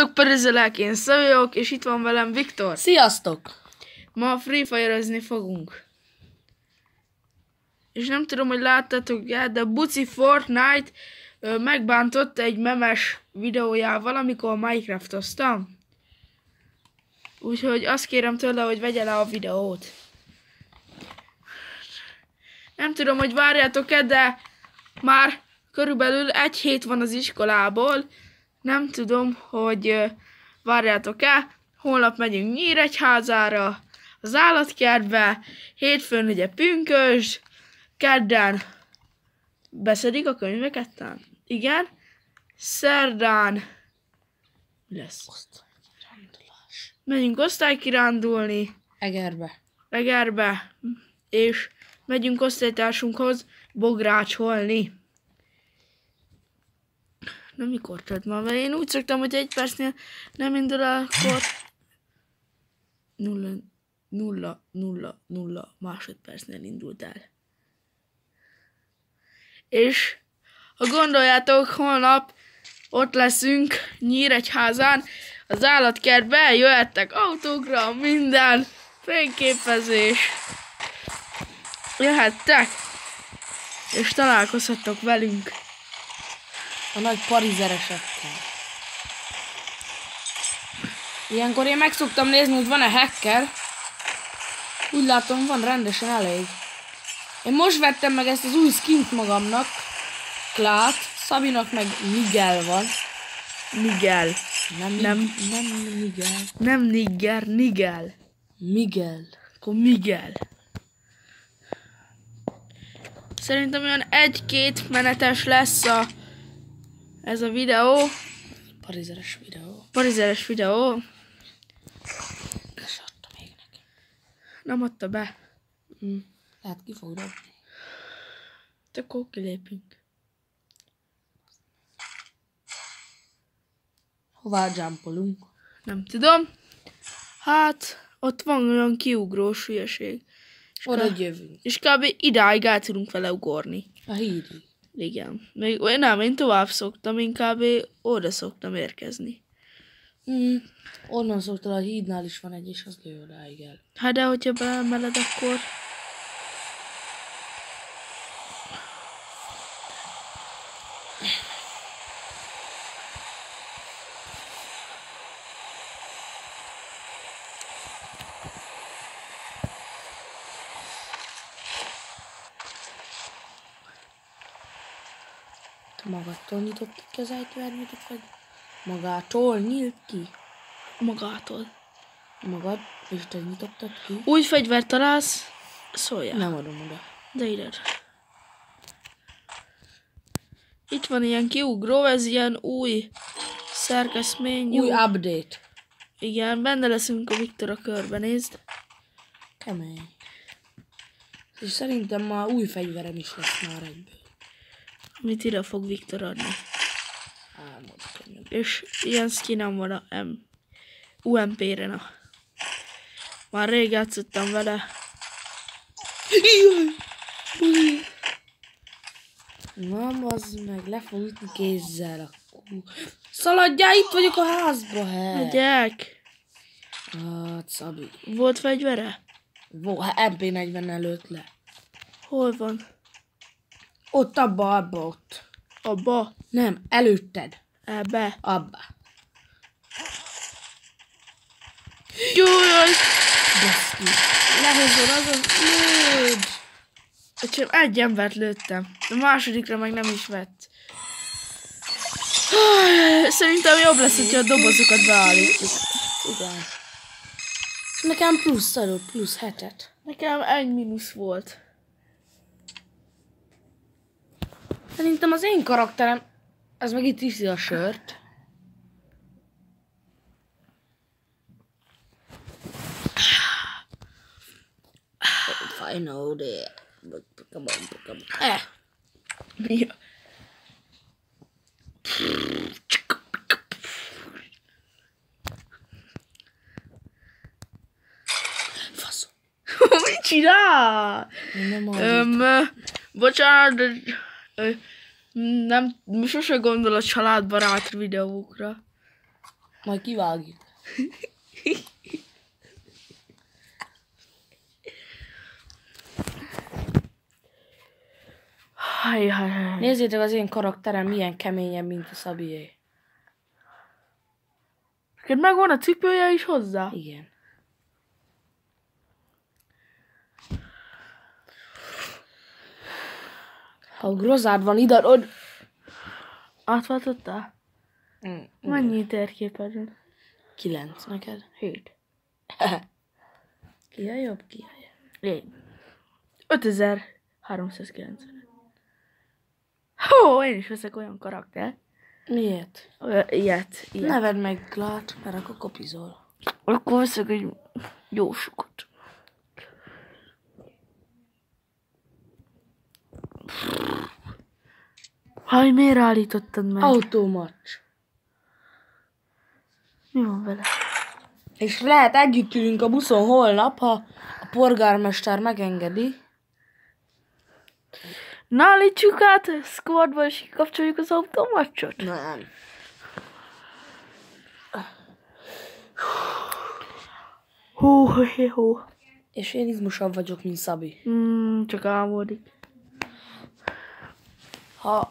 Sziasztok, Perizelek, én Szavjók, és itt van velem Viktor. Sziasztok! Ma Free fire fogunk. És nem tudom, hogy láttátok el, de Buci Fortnite ö, megbántott egy memes videójával, amikor Minecraftoztam. Úgyhogy azt kérem tőle, hogy vegye le a videót. Nem tudom, hogy várjátok-e, de már körülbelül egy hét van az iskolából. Nem tudom, hogy várjátok-e. Holnap megyünk Nyíregyházára, az állatkertbe, hétfőn ugye pünkös, kedden beszedik a könyveket tán? Igen. Szerdán lesz? Megyünk osztálykirándulni, Egerbe. Egerbe, és megyünk osztálytársunkhoz bográcsolni. Na mikor tört ma? Mert én úgy szoktam, hogy egy percnél nem indul el, akkor nulla, nulla, nulla, nulla másodpercnél indult el. És ha gondoljátok, holnap ott leszünk Nyíregyházán, az állatkertbe, jöhettek autókra, minden, fényképezés. Jöhettek, és találkozhattok velünk. A nagy parizeresekkel. Ilyenkor én meg szoktam nézni, hogy van-e hacker. Úgy látom, van rendesen elég. Én most vettem meg ezt az új skint magamnak. Klát. Szabinak meg Miguel van. Miguel. Nem, Nem. nem, Miguel. Nem Niger, Nigel. Miguel. Akkor Miguel. Szerintem olyan egy-két menetes lesz a, ez a videó, Parizeres videó. parizeres videó. És adta még neki. Nem adta be. Hm. Lehet ki fog dobni. Te akkor kilépünk. Hová jumpolunk? Nem tudom. Hát, ott van olyan kiugrós hülyeség. És, Oda kb- jövünk. és kb. idáig el tudunk vele ugorni. A hídig. Igen. Még olyan nem, én tovább szoktam, én kb. oda szoktam érkezni. Mm. Onnan szoktál a hídnál is van egy, és az lő odáig el. Hát de hogyha beemeled, akkor... Te magadtól nyitottak ki az ajtóernyőt, vagy magától nyílt ki? Magától. Magad, és te nyitottad ki? Új fegyvert találsz, szóljál. Nem adom oda. De ide. Itt van ilyen kiugró, ez ilyen új szerkeszmény. Új Új update. Igen, benne leszünk a Viktor a körbenézd. Kemény. És szerintem már új fegyverem is lesz már egyből. Amit ide fog Viktor adni. És ilyen skinem van a M. UMP-re, na. Már rég játszottam vele. Na, az meg le fog ütni kézzel. Szaladjál, itt vagyok a házba, he. Megyek. Hát, Szabi. Volt fegyvere? Vó, hát MP40 előtt le. Hol van? Ott abba, abba, ott. Abba. Nem, előtted. Ebbe. Abba. Jaj, Baszki. lehozod azon. Lőd. Csak egy embert lőttem. A másodikra meg nem is vett. Szerintem jobb lesz, hogyha a dobozokat beállítjuk. Igen. Nekem plusz adott, plusz hetet. Nekem egy mínusz volt. Szerintem az én karakterem, az meg itt iszi a sört. I know that. But come on, come on. Eh, Mi a... faszom. Mit csinál? Nem. Öm, bocsánat, de nem, sose gondol a családbarát videókra. Majd kivágjuk. Nézzétek az én karakterem milyen keményebb, mint a Szabié. Neked megvan a cipője is hozzá? Igen. Ha grozád van idarod... Átváltottál? Mm, Mennyi térképed van? Kilenc neked. Hét. Ki a jobb, ki a jobb. Én. 5390. Hó, én is veszek olyan karakter. Miért? Ilyet, ilyet. Neved meg Glát, mert akkor kopizol. Akkor veszek egy jó sokat. Haj, miért állítottad meg? Automacs. Mi van vele? És lehet együtt ülünk a buszon holnap, ha a polgármester megengedi. Na, állítsuk át a squadba, és kikapcsoljuk az automacsot. Nem. Hú, hú, hú. És én izmusabb vagyok, mint Szabi. Hmm, csak álmodik. Ha...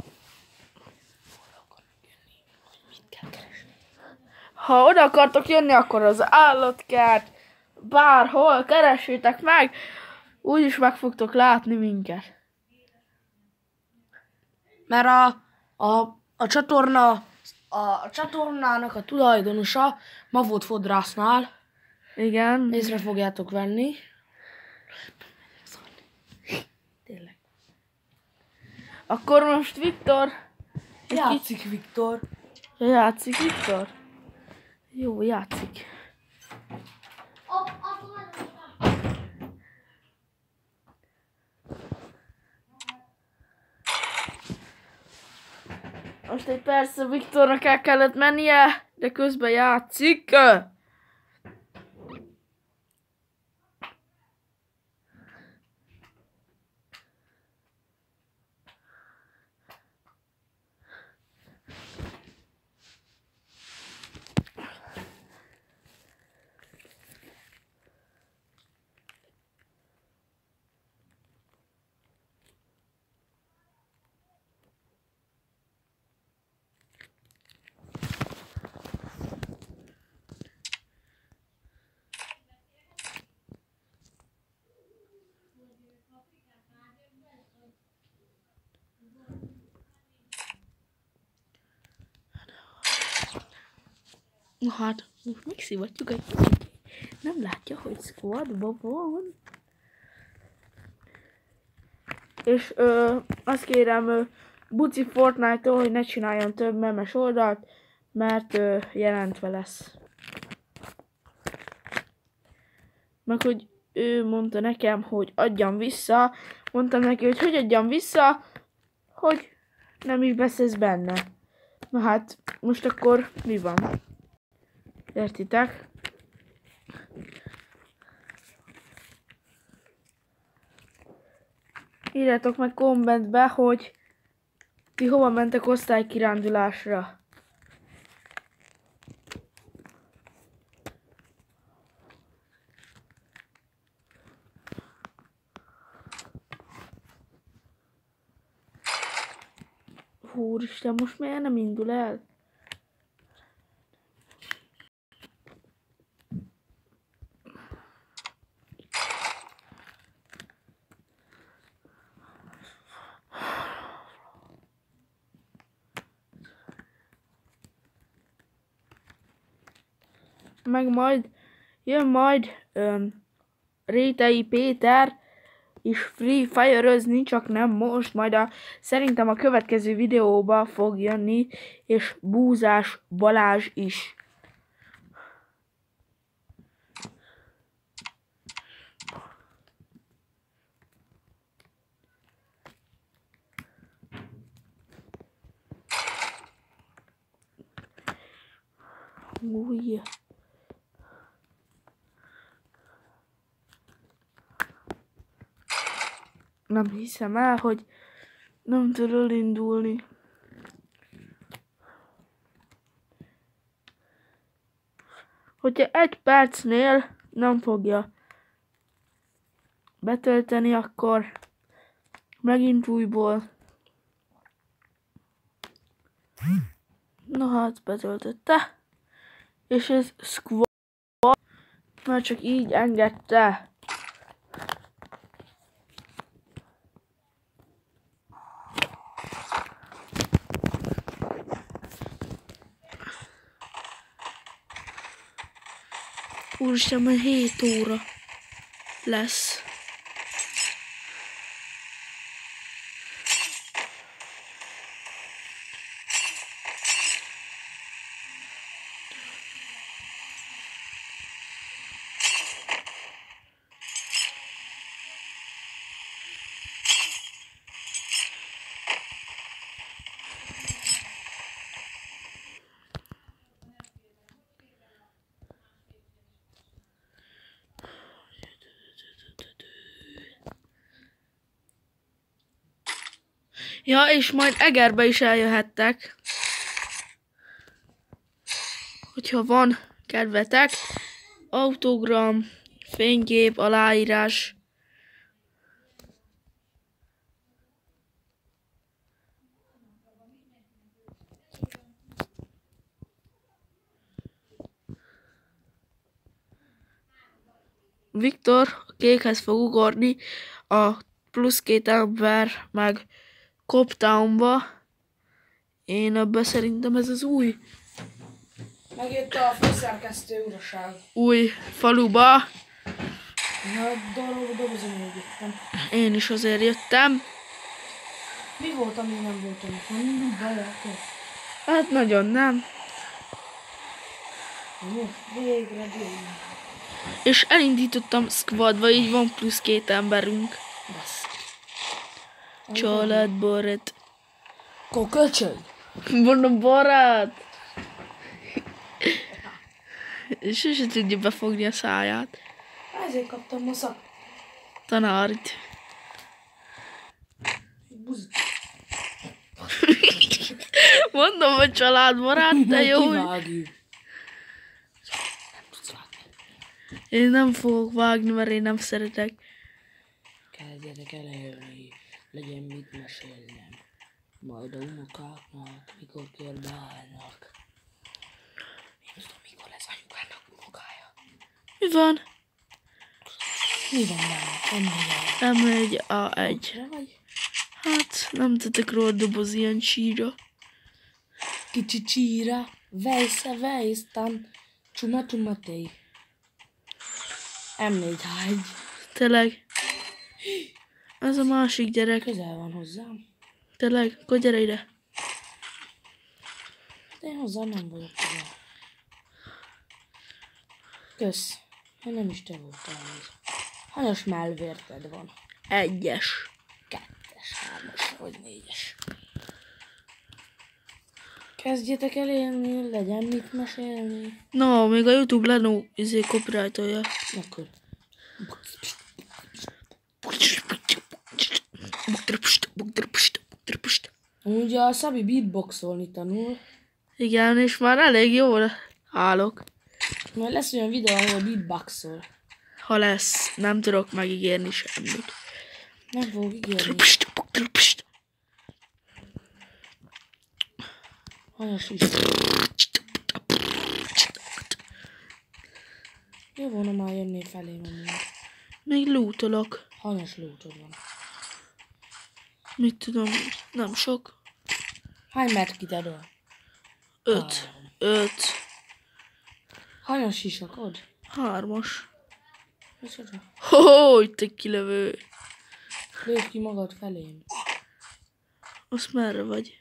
Ha oda akartok jönni, akkor az állatkert, bárhol, keressétek meg, úgyis meg fogtok látni minket. Mert a, a, a csatorna, a, a csatornának a tulajdonosa ma volt fodrásznál, Igen. észre fogjátok venni. Tényleg. Akkor most Viktor... Játszik Viktor. Játszik Viktor? Jó, játszik. Most egy persze Viktornak el kellett mennie, de közben játszik. Na hát, most megszivatjuk egy kicsit. Nem látja, hogy squadban van. És ö, azt kérem ö, Buci Fortnite-tól, hogy ne csináljon több memes oldalt, mert ö, jelentve lesz. Meg hogy ő mondta nekem, hogy adjam vissza. Mondtam neki, hogy hogy adjam vissza, hogy nem is beszélsz benne. Na hát, most akkor mi van? Értitek? Írjátok meg kommentbe, hogy ti hova mentek osztálykirándulásra. Úristen, most miért nem indul el? Meg majd jön majd öm, Rétei Péter is Free fire csak nem most, majd a, szerintem a következő videóba fog jönni, és Búzás Balázs is. Új. Nem hiszem el, hogy nem tud elindulni. Hogyha egy percnél nem fogja betölteni, akkor megint újból. Na hát, betöltötte. És ez squad, mert csak így engedte. Úristen, majd 7 óra lesz. Ja, és majd Egerbe is eljöhettek. Hogyha van kedvetek, autogram, fénykép, aláírás. Viktor a kékhez fog ugorni, a plusz két ember meg Coptownba. Én ebbe szerintem ez az új, Megjött a főszerkesztő uraság. új faluba. Na, darab, dobozom jöttem. Én is azért jöttem. Mi volt, ami nem volt amikor? Mindig bejöttem. Hát nagyon nem. Most végre, végre. És elindítottam squadba, így van plusz két emberünk. Bassz. Családbarát. Koköcsög? Mondom, barát! Sose tudja befogni a száját. Ezért kaptam ma szak. Tanárit. Buzit. Mondom, hogy családbarát, de jó. Én nem fogok vágni, mert én nem szeretek. Kezdjetek el legyen mit mesélnem. Majd a unokáknak, mikor körbeállnak. Én tudom, mikor lesz anyukának unokája. Mi van? Mi van benne? Nem Nem egy a egy. Hát, nem tettek róla doboz ilyen síra. Kicsi csíra, vejsze vejsztan, csuma tej. M4H1. Tényleg. Ez a másik gyerek. Közel van hozzám. Tényleg, akkor gyere ide. De én hozzá nem vagyok közel. Kösz. Én nem is te voltál az. Hanyas melvérted van? Egyes. Kettes, hármas vagy négyes. Kezdjetek el élni, legyen mit mesélni. No, még a Youtube lenó izé copyrightolja. Akkor Amúgy a Szabi beatboxolni tanul. Igen, és már elég jól állok. Majd lesz olyan videó, ahol beatboxol. Ha lesz, nem tudok megígérni semmit. Nem fogok ígérni. Hanyas is. Jó volna már jönnél felém amúgy. Még lootolok. Hanyas lótod van. Mit tudom, nem sok. Hány medkit adol? Öt. Öt. Hanyas sisakod? Hármas. Micsoda? Ho, itt egy kilövő. Lőd ki magad felém. Azt merre vagy?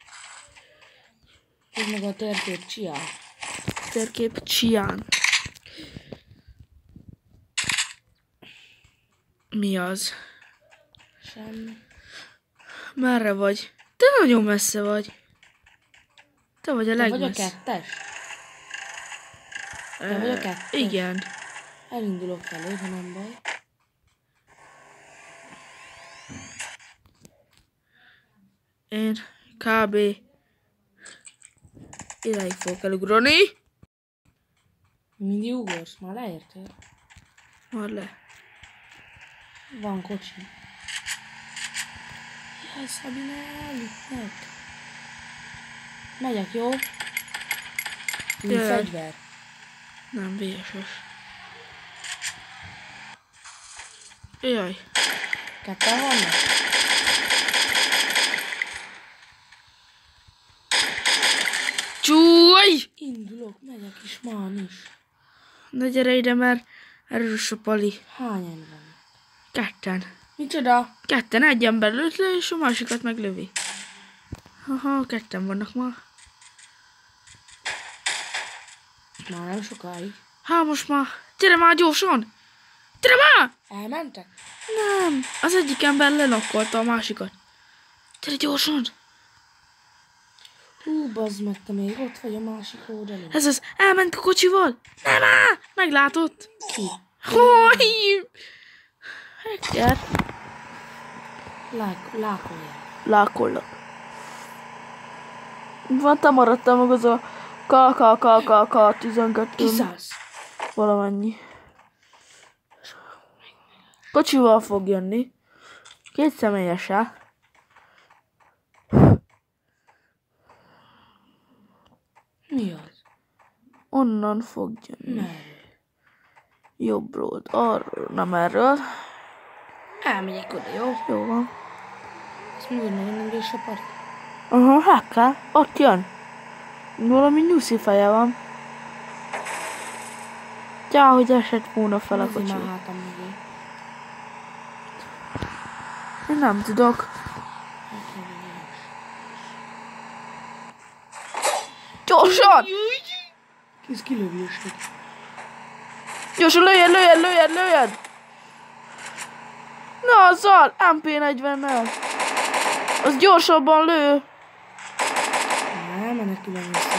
Tudd meg a térkép csiál. Térkép Csián. Mi az? Semmi. Merre vagy? Te nagyon messze vagy. Te vagy a Te vagy a kettes? Te vagy a kettes? Igen. Elindulok felé, ha nem baj. Én kb. Ideig fogok elugrani. Mindig ugorsz, már leértél. Már le. Van kocsi. Jaj, Szabina, elütnek. Megyek, jó? Jöjj. fegyver? Nem, VSS. Jaj. Ketten vannak? Csúj! Indulok, megyek is, man is. Ne gyere ide, mert erős a pali. Hányan van? Ketten. Micsoda? Ketten, egy ember lőtt le, és a másikat meglövi. Aha, ketten vannak ma. Már nem sokáig. Há, most már. Gyere már gyorsan! Gyere már! Elmentek? Nem, az egyik ember lenakkolta a másikat. Gyere gyorsan! Hú, bazd meg, te még ott vagy a másik oldalon. Ez az, elment a kocsival. Nem áll! Meglátott. Ki? Hogy? Hacker. Lák, lákolják. Lákollak. Van, te maradtál meg az a KKKKK 12 Kiszállsz. valamennyi. Kocsival fog jönni. Két személyesel. Mi az? Onnan fog jönni. Merre? Jobbról, arról, nem erről. Elmegyek oda, jó? Jó van. Azt mondod, hogy nem a part. Aha, hacker. Ott jön. Valami nyuszi feje van. Ja, hogy esett volna fel a kocsi. Én nem tudok. Gyorsan! Kész kilövi ősök. Gyorsan lőjed, lőjed, lőjed, lőjed! Na, azzal! MP40-nel! Az gyorsabban lő! Nem, menekülöm vissza.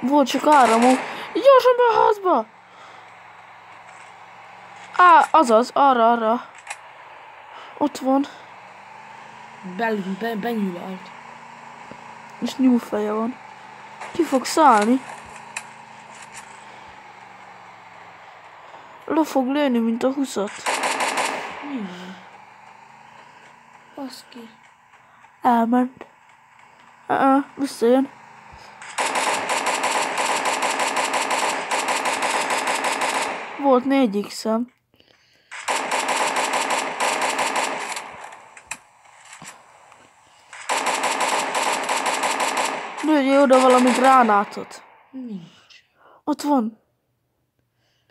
Volt csak áramú. Gyorsan be a házba! Á, azaz, arra, arra. Ott van. Bel, be, benyülalt. És nyúlfeje van. Ki fog szállni? Le fog lőni, mint a huszat. Mi? Baszki. Elment. Uh-uh, visszajön. Volt négy x-em. Lőjél oda valami gránátot. Nincs. Ott van.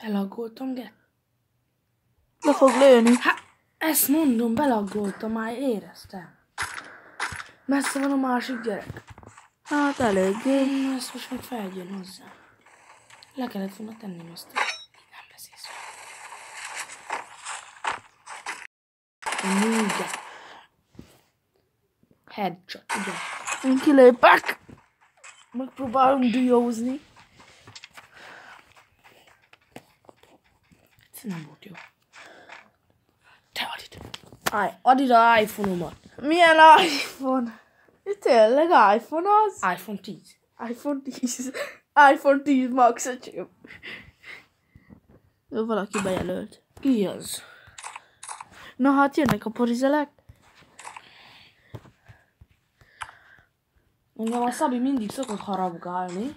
Belaggoltam, get. Le fog lőni. Hát, ezt mondom, belaggoltam, már éreztem. Messze van a másik gyerek. Hát eléggé. Ezt most meg feljön hozzá. Le kellett volna tenni azt. Nem beszélsz. Nyújja. Headshot, ugye? Én kilépek. Megpróbálunk diózni. Ez nem volt jó. Te add ide. Állj, add ide a iPhone-omat. Milyen iPhone? Tényleg iPhone az? iPhone 10. iPhone 10. iPhone 10 Max öcsém. Jó, valaki bejelölt. Ki az? Na hát jönnek a porizelek. Engem a Szabi mindig szokott harabgálni.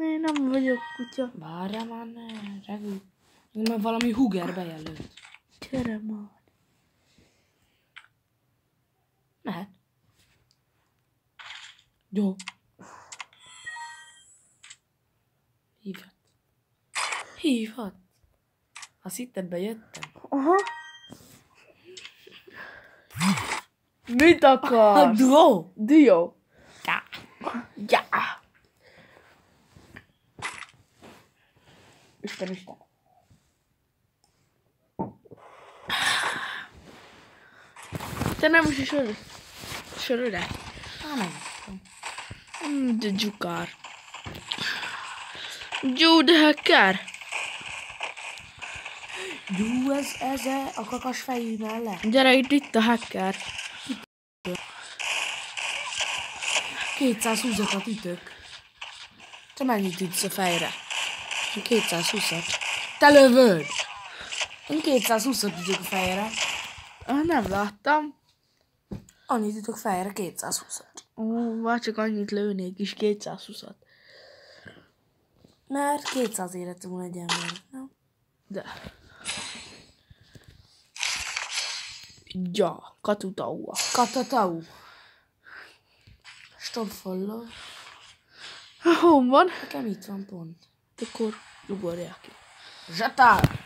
Én nem vagyok kutya. Várjál már, ne, regül. Engem valami huger bejelölt. Gyere már. Mehet. Jó. Hívhat. Hívhat. Azt hitted bejöttem? Aha. Mit A akarsz? duo! Dio. Ja. Ja. Isten, Isten. Te nem is is. Söröre. Megvettem. Mm, De dzsukár. Jó, de hacker. Jó, ez, ez -e a kakas fejű mellett. Gyere itt, itt a hacker. 220-at ütök. Te mennyit ütsz a fejre? Én 220-at. Te lövöd! Én 220-at ütök a fejre. Nem láttam. Annyit ütök fejre, 220-at. Ó, már csak annyit lőnék is, 220-at. Mert 200 élet van egy ember. Nem? De. Ja, katutaua. Katatau. Stop follow. Hon van? Nekem itt van pont. Akkor ugorják ki. Zsatár!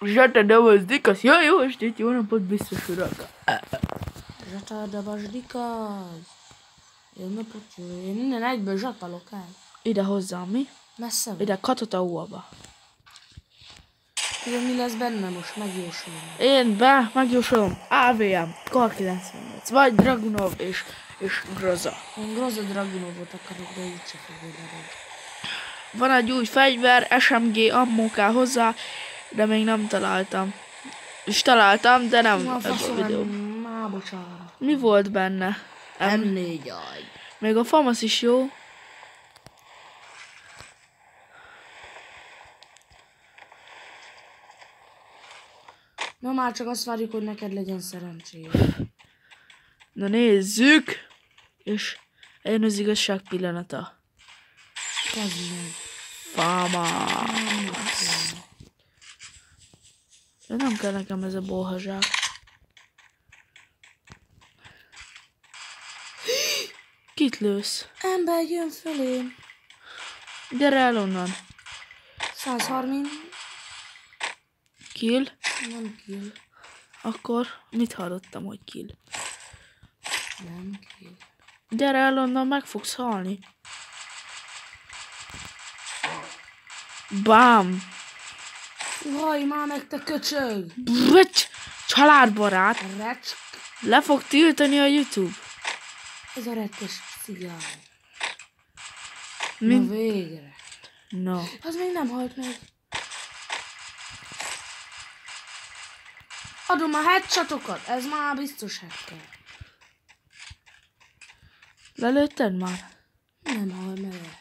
Zsete nevezdik, az jó, jó estét, jó napot, biztos urak. Zsatár, de vasdikaj. Jó napot, jó. Én innen egyből zsatalok el. Ide hozzám, mi? Messze van. Ide katutauaba. Tudom, mi lesz benne most, megjósolom. Én be, megjósolom, AVM, Kar 98, vagy Dragunov és, és Groza. Én Groza Dragunovot akarok, de így se fogod. Van egy új fegyver, SMG ammó kell hozzá, de még nem találtam. És találtam, de nem Ma a a faszom, videó. má, bocsánat. Mi volt benne? Em, M4 aj. még a FAMAS is jó. Na már csak azt várjuk, hogy neked legyen szerencséd. Na nézzük! És eljön az igazság pillanata. Kezdj meg. Nem kell nekem ez a bolhazsák. Kit lősz? Ember jön fölém. Gyere el onnan. 130. Kill. Nem kill. Akkor mit hallottam, hogy kill? Nem kill. Gyere el onnan, meg fogsz halni. Bám! Haj, már meg te köcsög! Bröcs! Családbarát! Recsk! Le fog tiltani a YouTube. Ez a retkes cigány. Mi? Na végre. No. Az még nem halt meg. Adom a headshotokat, ez már biztos hacker. Lelőtted már? Nem hal meg.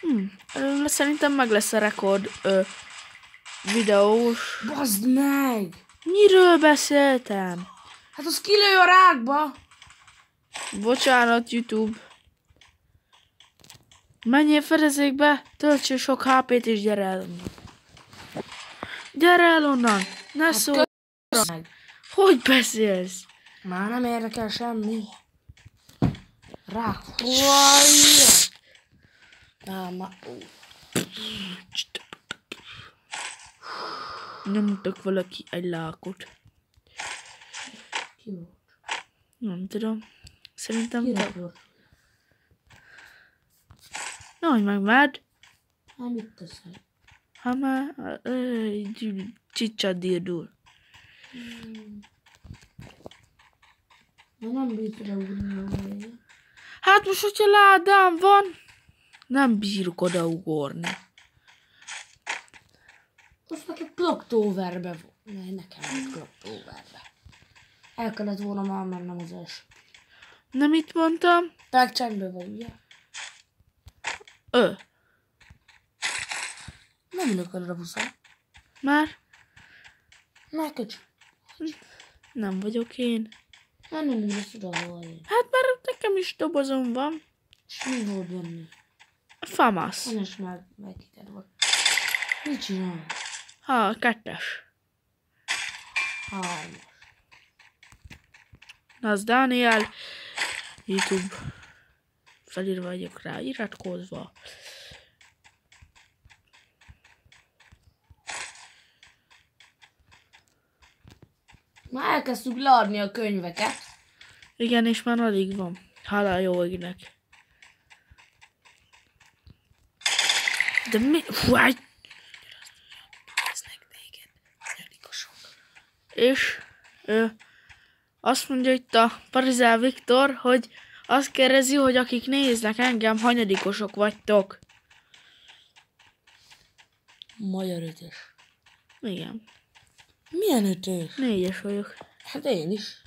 Hm. Ö, Szerintem meg lesz a rekord ö, videós. Bazd meg! Miről beszéltem? Hát az kilő a rákba! Bocsánat, YouTube. Menjél fedezékbe, töltsön sok HP-t és gyere el onnan. Gyere el onnan! Ne szólj! meg. Hogy beszélsz? Már nem érdekel semmi. Rák. Vaj! Á, ma... Nyomtak valaki egy lákot. Ki volt? Nem tudom. Szerintem Ki te. volt? Nehogy megvád. Hát mit teszel? Ha már csicsad dirdul. Na nem bírsz végre. Hát most, hogyha ládám van, nem bírok odaugorni. Most neked Clocktowerbe volt. Ne, nekem egy Clocktowerbe. El kellett volna már mennem az első. Nem mit mondtam? Te meg csendben vagy, ugye? Ö, Nem ülök oda buszon. már Ne köcs. nem vagyok én. Nem nem ülök oda, ahol én. Hát már nekem is dobozom van. És mi volt benne? Famas. Enes meg, meghited volt. Mit csinál? Ha, kettes. Hármas. Az Daniel. YouTube. Felírva vagyok rá, iratkozva. Már elkezdtük leadni a könyveket. Igen, és már alig van. Hála jó égnek. De mi? Fúj! És ő azt mondja itt a Parizel Viktor, hogy azt kérdezi, hogy akik néznek engem, hanyadikosok vagytok. Magyar ötös. Igen, Milyen ötös? négyes vagyok. Hát én is.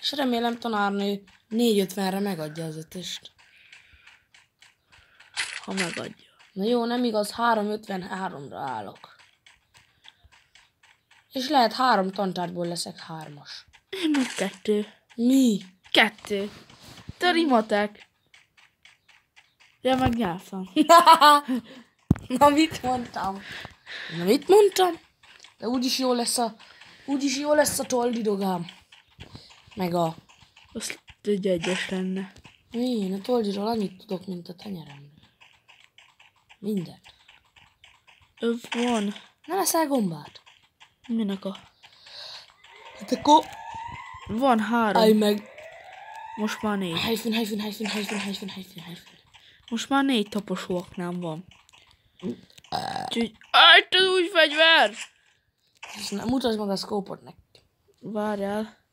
És remélem tanárnő 450-re megadja az ötöst. Ha megadja. Na jó, nem igaz, 353-ra állok. És lehet három tantárból leszek hármas. Én meg kettő. Mi? Kettő. Te rimatek. Ja, meg nyelvtan. Na mit mondtam? Na mit mondtam? De úgyis jó lesz a... Úgyis jó lesz a toldidogám. Meg a... Azt egy egyes lenne. Mi? Én a toldiról annyit tudok, mint a tenyeremről. Minden. Ö, Van. Nem eszel gombát? Minek a... Hát akkor... Van három. Állj meg! Most már négy. Helyfün, helyfün, helyfün, helyfün, helyfün, helyfün, helyfün. Most már négy taposó aknám van. Úgyhogy... Áj, te új fegyver! Mutasd meg a szkópot neki. Várjál.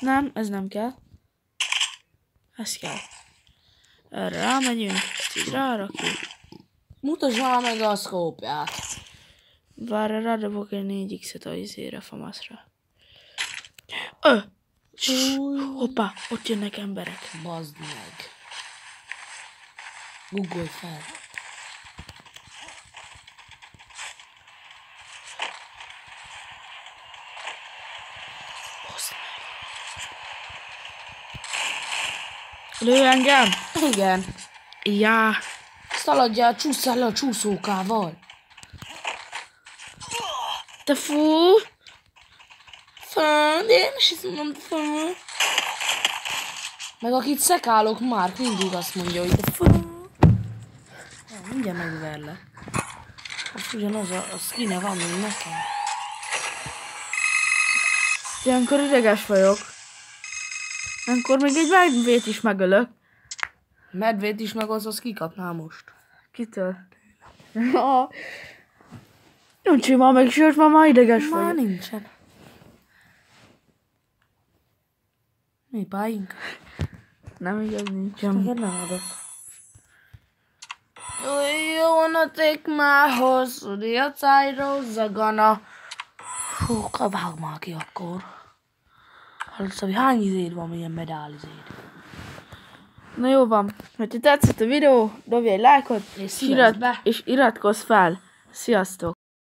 Nem, ez nem kell. Ez kell. Erre rámegyünk, ezt így rárakjuk. Mutasd már meg a szkópját. Várj, rádobok egy 4x-et a izére, famaszra. Ö! Ssss, Hoppá, ott jönnek emberek. Bazd meg. Googolj fel. Lő engem! Igen. Já, Szaladjál, csúszál le a csúszókával. Te fú! Fönn, én is ezt mondom, fönn. Meg akit szekálok, már mindig azt mondja, hogy de fönn. Ja, mindjárt megverlek. Most ugyanaz a, a skine van, mint nekem. Ilyenkor ideges vagyok. Ilyenkor még egy medvét is megölök. Medvét is meg az, az kikapná most. Kitől? Nyuncsi már meg sőt, már már ideges Már vagyok. nincsen. Mi pályink? Nem igaz, nincsen. Neked nem adok. You wanna take my horse to the outside of the gonna... Hú, vág már ki akkor. Hallod, Szabi, hány izéd van, milyen medál izéd? Na jó van. Hogyha tetszett a videó, dobj egy lájkot, És és iratkozz fel. Sziasztok!